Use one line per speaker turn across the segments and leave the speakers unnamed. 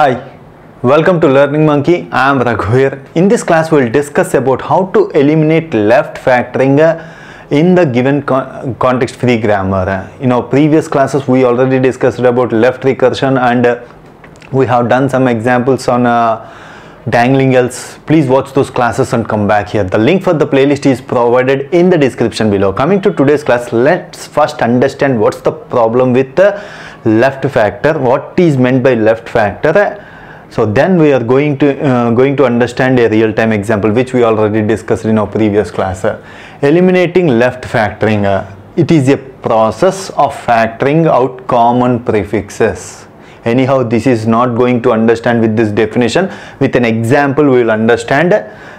Hi, welcome to Learning Monkey. I am Raghuir. In this class, we will discuss about how to eliminate left factoring uh, in the given con- context-free grammar. In our previous classes, we already discussed about left recursion and uh, we have done some examples on uh, dangling else. Please watch those classes and come back here. The link for the playlist is provided in the description below. Coming to today's class, let's first understand what's the problem with the left factor. What is meant by left factor? So then we are going to uh, going to understand a real-time example which we already discussed in our previous class. Eliminating left factoring. It is a process of factoring out common prefixes anyhow this is not going to understand with this definition. With an example we will understand.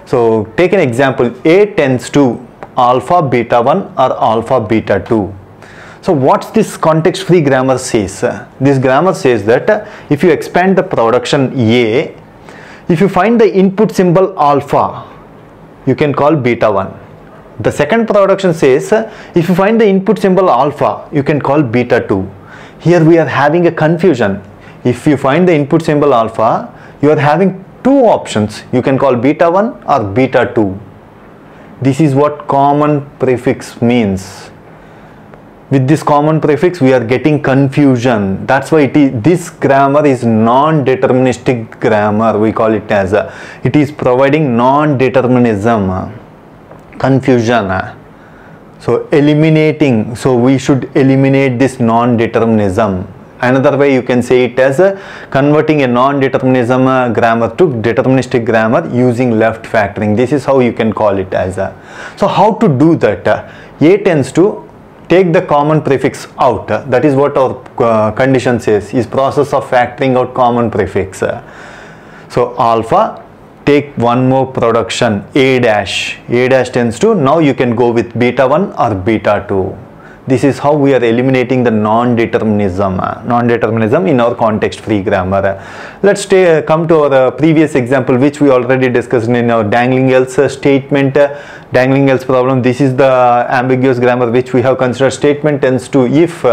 So take an example. A tends to alpha beta 1 or alpha beta 2 so what's this context free grammar says? This grammar says that if you expand the production a if you find the input symbol alpha you can call beta 1 the second production says if you find the input symbol alpha you can call beta 2 here we are having a confusion if you find the input symbol alpha you are having two options. You can call beta 1 or beta 2 this is what common prefix means. With this common prefix we are getting confusion. That's why it is this grammar is non-deterministic grammar. We call it as a, it is providing non-determinism confusion. So eliminating so we should eliminate this non-determinism another way you can say it as converting a non-determinism uh, grammar to deterministic grammar using left factoring. This is how you can call it as so how to do that? A tends to take the common prefix out. That is what our uh, condition says is process of factoring out common prefix. So alpha take one more production a dash. A dash tends to now you can go with beta 1 or beta 2 this is how we are eliminating the non-determinism uh, non-determinism in our context free grammar. Let's stay, uh, come to our uh, previous example which we already discussed in our dangling else statement. Dangling else problem this is the ambiguous grammar which we have considered. Statement tends to if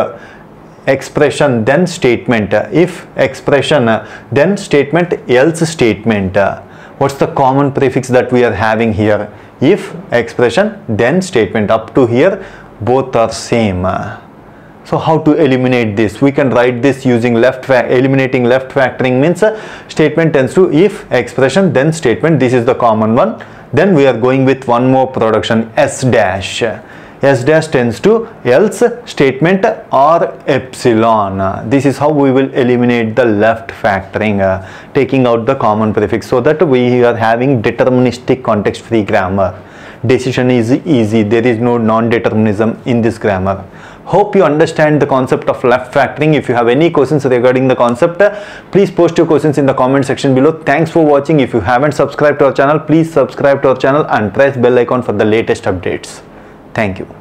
expression then statement. If expression then statement else statement. What's the common prefix that we are having here? If expression then statement. Up to here both are same. So how to eliminate this? We can write this using left eliminating left factoring means uh, statement tends to if expression then statement this is the common one. Then we are going with one more production s dash. S dash tends to else statement or epsilon. This is how we will eliminate the left factoring uh, taking out the common prefix so that we are having deterministic context free grammar decision is easy. There is no non-determinism in this grammar. Hope you understand the concept of left factoring. If you have any questions regarding the concept please post your questions in the comment section below. Thanks for watching. If you haven't subscribed to our channel please subscribe to our channel and press bell icon for the latest updates. Thank you